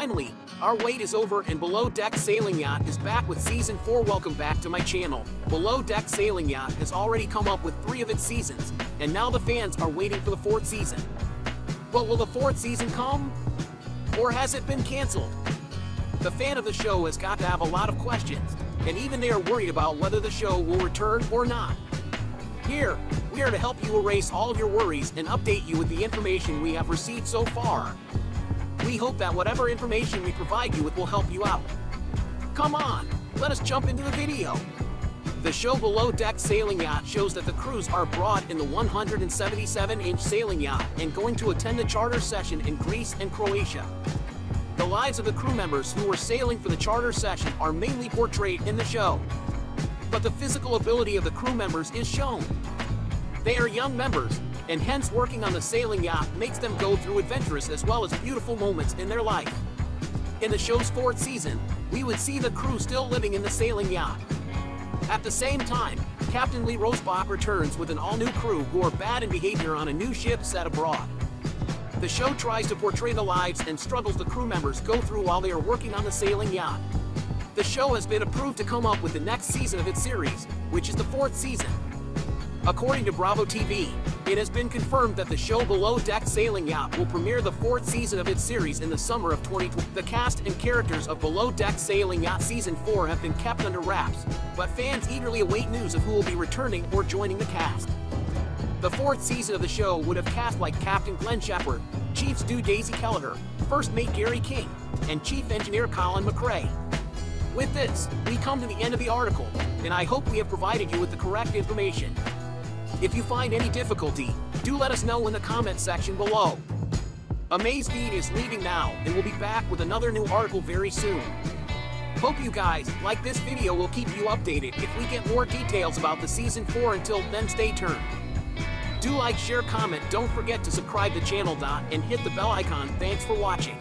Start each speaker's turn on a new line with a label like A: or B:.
A: Finally, our wait is over and Below Deck Sailing Yacht is back with Season 4 Welcome back to my channel. Below Deck Sailing Yacht has already come up with three of its seasons, and now the fans are waiting for the fourth season. But will the fourth season come? Or has it been cancelled? The fan of the show has got to have a lot of questions, and even they are worried about whether the show will return or not. Here, we are to help you erase all of your worries and update you with the information we have received so far. We hope that whatever information we provide you with will help you out. Come on, let us jump into the video. The show Below Deck Sailing Yacht shows that the crews are abroad in the 177-inch sailing yacht and going to attend a charter session in Greece and Croatia. The lives of the crew members who were sailing for the charter session are mainly portrayed in the show. But the physical ability of the crew members is shown. They are young members, and hence working on the sailing yacht makes them go through adventurous as well as beautiful moments in their life. In the show's fourth season, we would see the crew still living in the sailing yacht. At the same time, Captain Lee Rosbach returns with an all-new crew who are bad in behavior on a new ship set abroad. The show tries to portray the lives and struggles the crew members go through while they are working on the sailing yacht. The show has been approved to come up with the next season of its series, which is the fourth season. According to Bravo TV, it has been confirmed that the show Below Deck Sailing Yacht will premiere the fourth season of its series in the summer of 2020. The cast and characters of Below Deck Sailing Yacht Season 4 have been kept under wraps, but fans eagerly await news of who will be returning or joining the cast. The fourth season of the show would have cast like Captain Glenn Shephard, Chief Stew Daisy Kelliher, First Mate Gary King, and Chief Engineer Colin McRae. With this, we come to the end of the article, and I hope we have provided you with the correct information. If you find any difficulty, do let us know in the comment section below. Amazfeed is leaving now and will be back with another new article very soon. Hope you guys like this video will keep you updated if we get more details about the season 4 until then stay tuned. Do like, share, comment, don't forget to subscribe to channel dot and hit the bell icon. Thanks for watching.